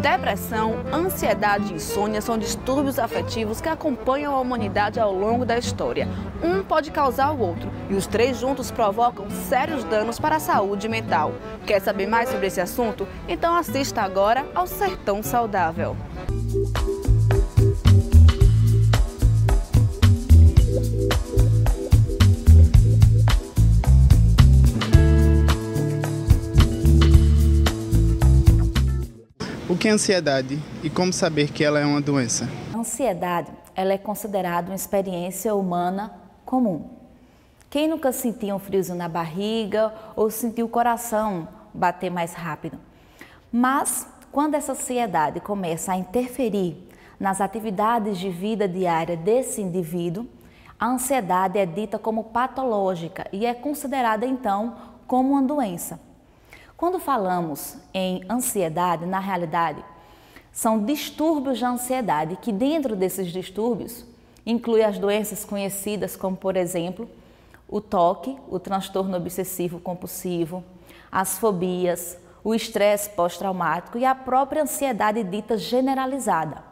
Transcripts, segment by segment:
Depressão, ansiedade e insônia são distúrbios afetivos que acompanham a humanidade ao longo da história. Um pode causar o outro e os três juntos provocam sérios danos para a saúde mental. Quer saber mais sobre esse assunto? Então assista agora ao Sertão Saudável. Que é ansiedade e como saber que ela é uma doença? A ansiedade ela é considerada uma experiência humana comum. Quem nunca sentiu um friozinho na barriga ou sentiu o coração bater mais rápido? Mas quando essa ansiedade começa a interferir nas atividades de vida diária desse indivíduo, a ansiedade é dita como patológica e é considerada então como uma doença. Quando falamos em ansiedade, na realidade, são distúrbios de ansiedade que dentro desses distúrbios inclui as doenças conhecidas como, por exemplo, o toque, o transtorno obsessivo compulsivo, as fobias, o estresse pós-traumático e a própria ansiedade dita generalizada.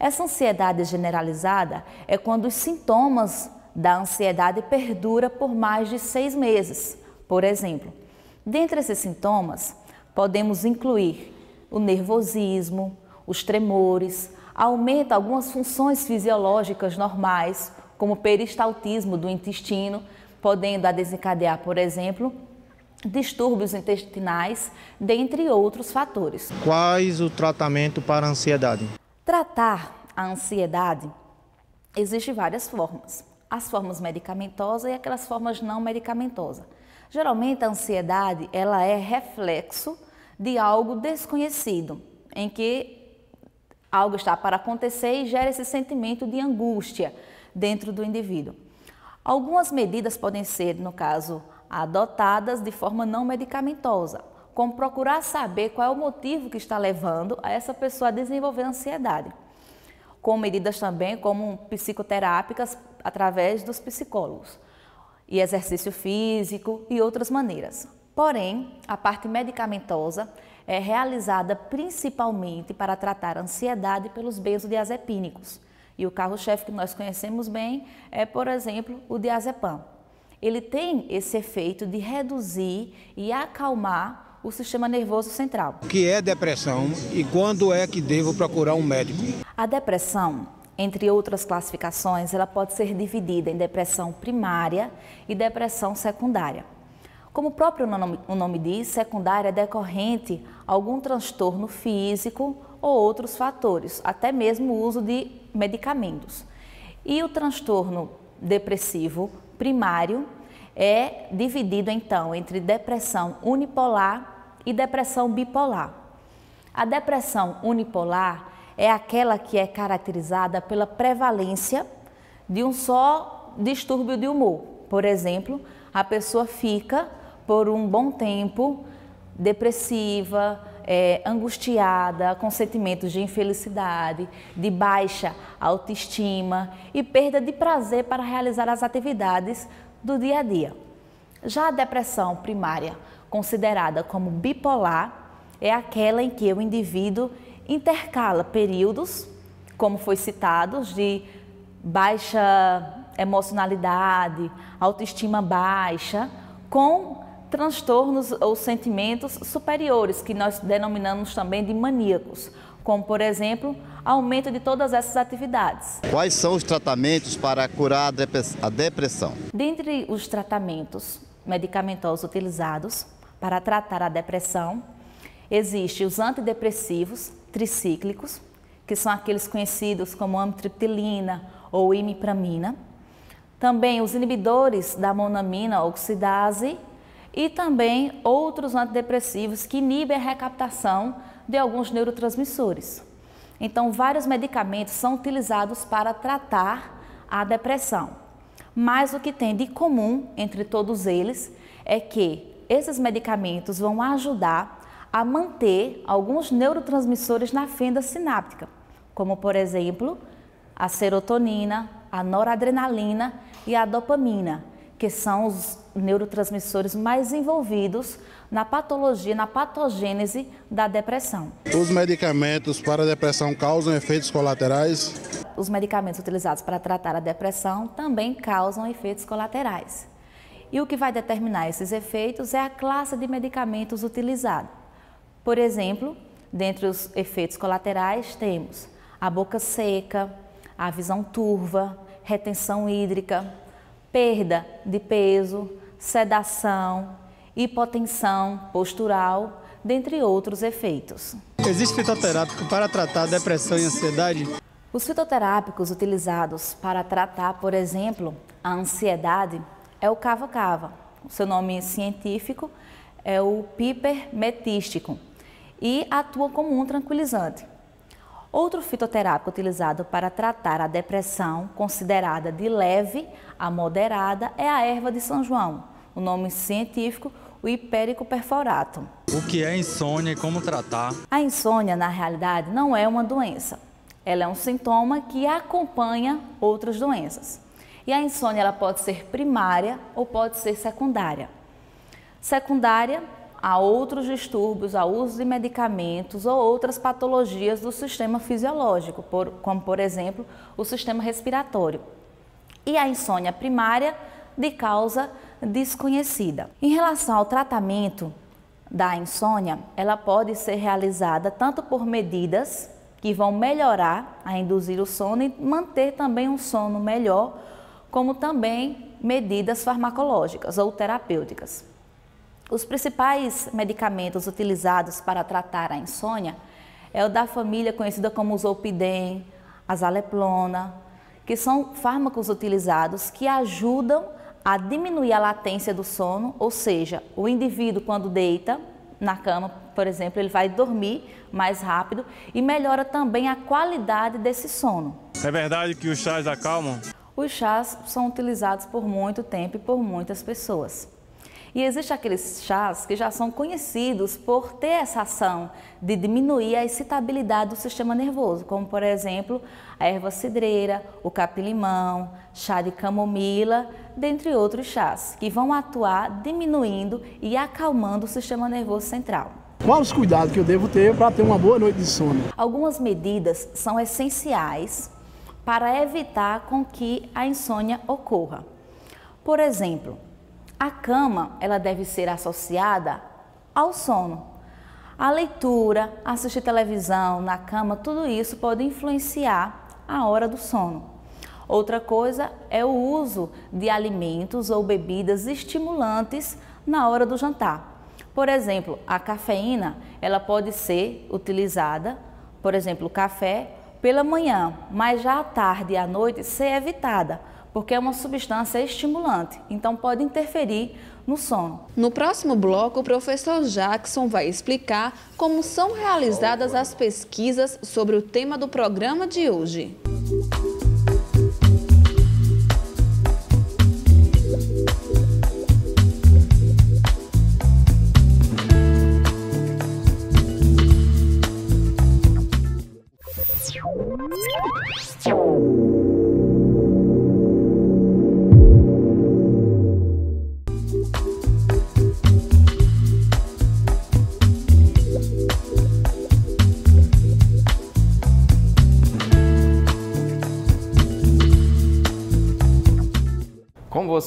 Essa ansiedade generalizada é quando os sintomas da ansiedade perduram por mais de seis meses, por exemplo. Dentre esses sintomas, podemos incluir o nervosismo, os tremores, aumenta algumas funções fisiológicas normais, como peristaltismo do intestino, podendo desencadear, por exemplo, distúrbios intestinais, dentre outros fatores. Quais o tratamento para a ansiedade? Tratar a ansiedade existe várias formas. As formas medicamentosas e aquelas formas não medicamentosas. Geralmente a ansiedade ela é reflexo de algo desconhecido, em que algo está para acontecer e gera esse sentimento de angústia dentro do indivíduo. Algumas medidas podem ser, no caso, adotadas de forma não medicamentosa, como procurar saber qual é o motivo que está levando a essa pessoa a desenvolver ansiedade. Com medidas também como psicoterápicas através dos psicólogos e exercício físico e outras maneiras. Porém, a parte medicamentosa é realizada principalmente para tratar a ansiedade pelos benzodiazepínicos. E o carro-chefe que nós conhecemos bem é, por exemplo, o diazepam. Ele tem esse efeito de reduzir e acalmar o sistema nervoso central. O que é depressão e quando é que devo procurar um médico? A depressão entre outras classificações, ela pode ser dividida em depressão primária e depressão secundária. Como o próprio nome, o nome diz, secundária é decorrente algum transtorno físico ou outros fatores, até mesmo o uso de medicamentos. E o transtorno depressivo primário é dividido então entre depressão unipolar e depressão bipolar. A depressão unipolar é aquela que é caracterizada pela prevalência de um só distúrbio de humor. Por exemplo, a pessoa fica por um bom tempo depressiva, é, angustiada, com sentimentos de infelicidade, de baixa autoestima e perda de prazer para realizar as atividades do dia a dia. Já a depressão primária, considerada como bipolar, é aquela em que o indivíduo intercala períodos, como foi citado, de baixa emocionalidade, autoestima baixa, com transtornos ou sentimentos superiores, que nós denominamos também de maníacos, como, por exemplo, aumento de todas essas atividades. Quais são os tratamentos para curar a depressão? Dentre os tratamentos medicamentosos utilizados para tratar a depressão, existem os antidepressivos, tricíclicos, que são aqueles conhecidos como amitriptilina ou imipramina. Também os inibidores da monamina oxidase e também outros antidepressivos que inibem a recaptação de alguns neurotransmissores. Então, vários medicamentos são utilizados para tratar a depressão. Mas o que tem de comum entre todos eles é que esses medicamentos vão ajudar a manter alguns neurotransmissores na fenda sináptica, como por exemplo a serotonina, a noradrenalina e a dopamina, que são os neurotransmissores mais envolvidos na patologia, na patogênese da depressão. Os medicamentos para a depressão causam efeitos colaterais? Os medicamentos utilizados para tratar a depressão também causam efeitos colaterais. E o que vai determinar esses efeitos é a classe de medicamentos utilizada. Por exemplo, dentre os efeitos colaterais temos a boca seca, a visão turva, retenção hídrica, perda de peso, sedação, hipotensão postural, dentre outros efeitos. Existe fitoterápico para tratar depressão e ansiedade? Os fitoterápicos utilizados para tratar, por exemplo, a ansiedade é o cava-cava. O seu nome científico é o piper metístico e atua como um tranquilizante. Outro fitoterápico utilizado para tratar a depressão, considerada de leve a moderada, é a erva de São João. O nome científico, o hipérico perforato. O que é insônia e como tratar? A insônia, na realidade, não é uma doença. Ela é um sintoma que acompanha outras doenças. E a insônia ela pode ser primária ou pode ser secundária. Secundária a outros distúrbios, a uso de medicamentos ou outras patologias do sistema fisiológico, por, como por exemplo o sistema respiratório. E a insônia primária de causa desconhecida. Em relação ao tratamento da insônia, ela pode ser realizada tanto por medidas que vão melhorar a induzir o sono e manter também um sono melhor, como também medidas farmacológicas ou terapêuticas. Os principais medicamentos utilizados para tratar a insônia é o da família conhecida como Zolpidem, a Zaleplona, que são fármacos utilizados que ajudam a diminuir a latência do sono, ou seja, o indivíduo quando deita na cama, por exemplo, ele vai dormir mais rápido e melhora também a qualidade desse sono. É verdade que os chás acalmam? Os chás são utilizados por muito tempo e por muitas pessoas. E existem aqueles chás que já são conhecidos por ter essa ação de diminuir a excitabilidade do sistema nervoso, como por exemplo a erva cidreira, o capim-limão, chá de camomila, dentre outros chás, que vão atuar diminuindo e acalmando o sistema nervoso central. Quais os cuidados que eu devo ter para ter uma boa noite de sono? Algumas medidas são essenciais para evitar com que a insônia ocorra. Por exemplo, a cama, ela deve ser associada ao sono. A leitura, assistir televisão na cama, tudo isso pode influenciar a hora do sono. Outra coisa é o uso de alimentos ou bebidas estimulantes na hora do jantar. Por exemplo, a cafeína, ela pode ser utilizada, por exemplo, o café pela manhã, mas já à tarde e à noite ser evitada, porque é uma substância estimulante, então pode interferir no sono. No próximo bloco, o professor Jackson vai explicar como são realizadas as pesquisas sobre o tema do programa de hoje.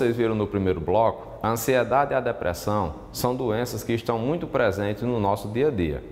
Vocês viram no primeiro bloco, a ansiedade e a depressão são doenças que estão muito presentes no nosso dia a dia.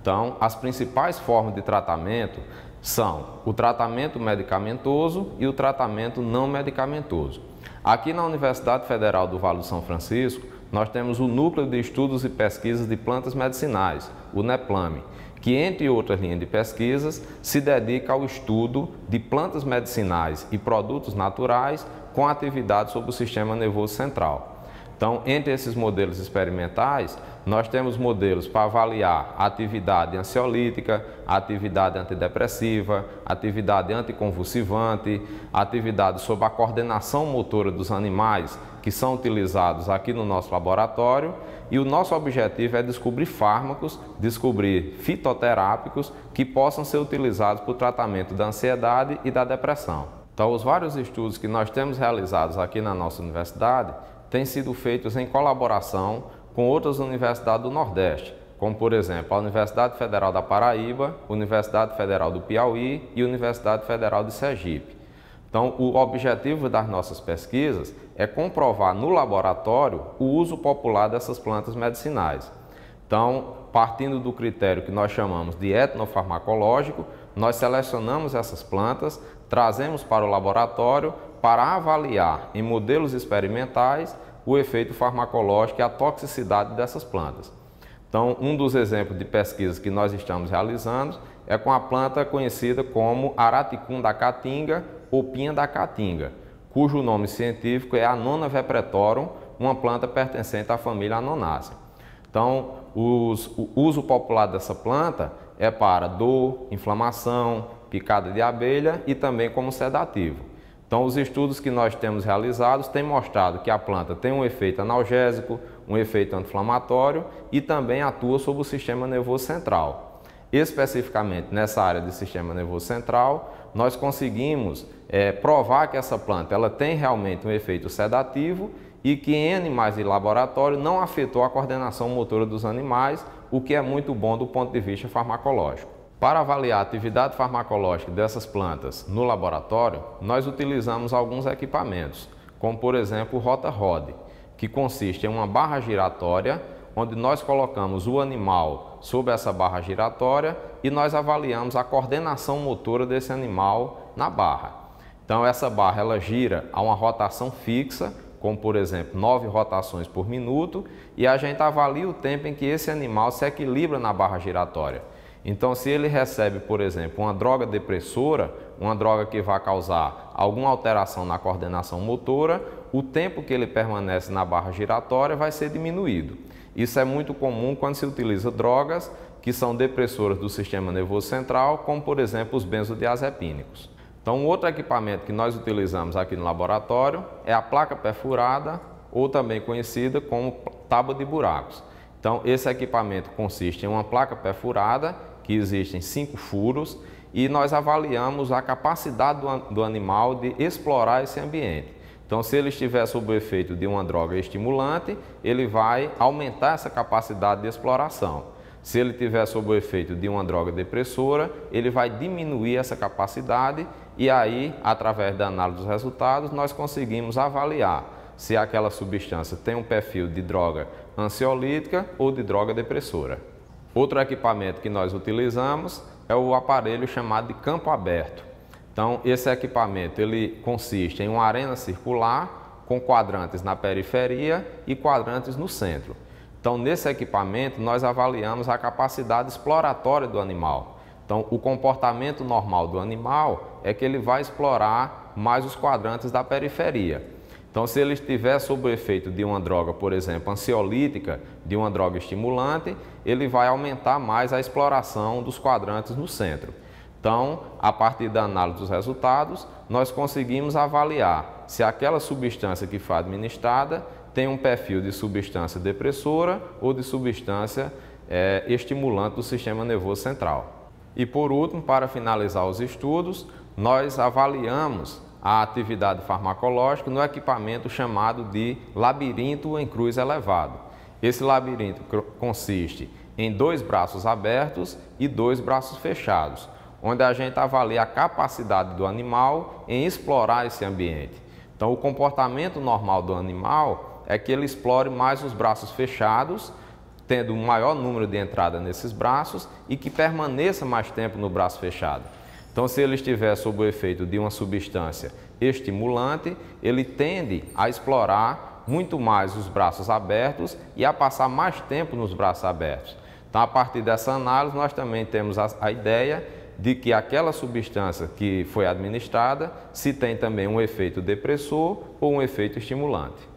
Então, as principais formas de tratamento são o tratamento medicamentoso e o tratamento não medicamentoso. Aqui na Universidade Federal do Vale do São Francisco, nós temos o Núcleo de Estudos e Pesquisas de Plantas Medicinais, o NEPLAME, que, entre outras linhas de pesquisas, se dedica ao estudo de plantas medicinais e produtos naturais com atividade sobre o sistema nervoso central. Então, entre esses modelos experimentais, nós temos modelos para avaliar atividade ansiolítica, atividade antidepressiva, atividade anticonvulsivante, atividade sobre a coordenação motora dos animais que são utilizados aqui no nosso laboratório. E o nosso objetivo é descobrir fármacos, descobrir fitoterápicos que possam ser utilizados para o tratamento da ansiedade e da depressão. Então, os vários estudos que nós temos realizados aqui na nossa universidade têm sido feitos em colaboração com outras universidades do Nordeste, como por exemplo a Universidade Federal da Paraíba, Universidade Federal do Piauí e Universidade Federal de Sergipe. Então, o objetivo das nossas pesquisas é comprovar no laboratório o uso popular dessas plantas medicinais. Então, partindo do critério que nós chamamos de etnofarmacológico, nós selecionamos essas plantas, trazemos para o laboratório para avaliar em modelos experimentais o efeito farmacológico e a toxicidade dessas plantas. Então, um dos exemplos de pesquisas que nós estamos realizando é com a planta conhecida como Araticum da Caatinga ou Pinha da Caatinga, cujo nome científico é Anona vepretorum, uma planta pertencente à família Anonácea. Então, o uso popular dessa planta é para dor, inflamação, picada de abelha e também como sedativo. Então, os estudos que nós temos realizados têm mostrado que a planta tem um efeito analgésico, um efeito anti-inflamatório e também atua sobre o sistema nervoso central. Especificamente nessa área do sistema nervoso central, nós conseguimos é, provar que essa planta ela tem realmente um efeito sedativo e que em animais de laboratório não afetou a coordenação motora dos animais, o que é muito bom do ponto de vista farmacológico. Para avaliar a atividade farmacológica dessas plantas no laboratório, nós utilizamos alguns equipamentos, como por exemplo o Rota-Rod, que consiste em uma barra giratória onde nós colocamos o animal sobre essa barra giratória e nós avaliamos a coordenação motora desse animal na barra. Então essa barra ela gira a uma rotação fixa, como por exemplo nove rotações por minuto, e a gente avalia o tempo em que esse animal se equilibra na barra giratória. Então, se ele recebe, por exemplo, uma droga depressora, uma droga que vai causar alguma alteração na coordenação motora, o tempo que ele permanece na barra giratória vai ser diminuído. Isso é muito comum quando se utiliza drogas que são depressoras do sistema nervoso central, como por exemplo os benzodiazepínicos. Então, outro equipamento que nós utilizamos aqui no laboratório é a placa perfurada, ou também conhecida como tábua de buracos. Então, esse equipamento consiste em uma placa perfurada que existem cinco furos e nós avaliamos a capacidade do, do animal de explorar esse ambiente. Então, se ele estiver sob o efeito de uma droga estimulante, ele vai aumentar essa capacidade de exploração. Se ele estiver sob o efeito de uma droga depressora, ele vai diminuir essa capacidade e aí, através da análise dos resultados, nós conseguimos avaliar se aquela substância tem um perfil de droga ansiolítica ou de droga depressora. Outro equipamento que nós utilizamos é o aparelho chamado de campo aberto. Então, esse equipamento ele consiste em uma arena circular com quadrantes na periferia e quadrantes no centro. Então, nesse equipamento, nós avaliamos a capacidade exploratória do animal. Então, o comportamento normal do animal é que ele vai explorar mais os quadrantes da periferia. Então, se ele estiver sob o efeito de uma droga, por exemplo, ansiolítica, de uma droga estimulante, ele vai aumentar mais a exploração dos quadrantes no centro. Então, a partir da análise dos resultados, nós conseguimos avaliar se aquela substância que foi administrada tem um perfil de substância depressora ou de substância é, estimulante do sistema nervoso central. E por último, para finalizar os estudos, nós avaliamos a atividade farmacológica no equipamento chamado de labirinto em cruz elevado. Esse labirinto consiste em dois braços abertos e dois braços fechados, onde a gente avalia a capacidade do animal em explorar esse ambiente. Então, o comportamento normal do animal é que ele explore mais os braços fechados, tendo um maior número de entrada nesses braços e que permaneça mais tempo no braço fechado. Então, se ele estiver sob o efeito de uma substância estimulante, ele tende a explorar muito mais os braços abertos e a passar mais tempo nos braços abertos. Então, a partir dessa análise, nós também temos a, a ideia de que aquela substância que foi administrada se tem também um efeito depressor ou um efeito estimulante.